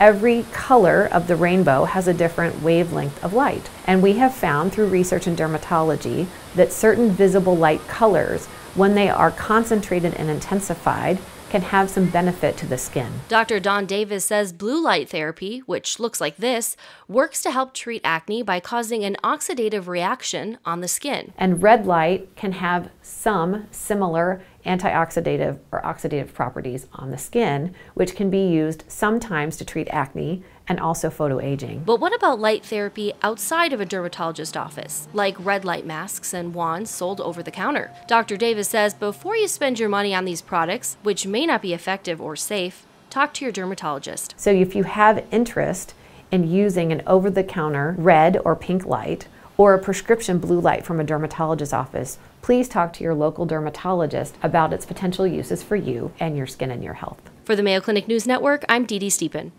Every color of the rainbow has a different wavelength of light. And we have found through research in dermatology that certain visible light colors, when they are concentrated and intensified, can have some benefit to the skin. Dr. Dawn Davis says blue light therapy, which looks like this, works to help treat acne by causing an oxidative reaction on the skin. And red light can have some similar antioxidative or oxidative properties on the skin, which can be used sometimes to treat acne and also photoaging. But what about light therapy outside of a dermatologist office, like red light masks and wands sold over the counter? Dr. Davis says before you spend your money on these products, which may not be effective or safe, talk to your dermatologist. So if you have interest in using an over the counter red or pink light, or a prescription blue light from a dermatologist's office, please talk to your local dermatologist about its potential uses for you and your skin and your health. For the Mayo Clinic News Network, I'm Dee Dee Stiepan.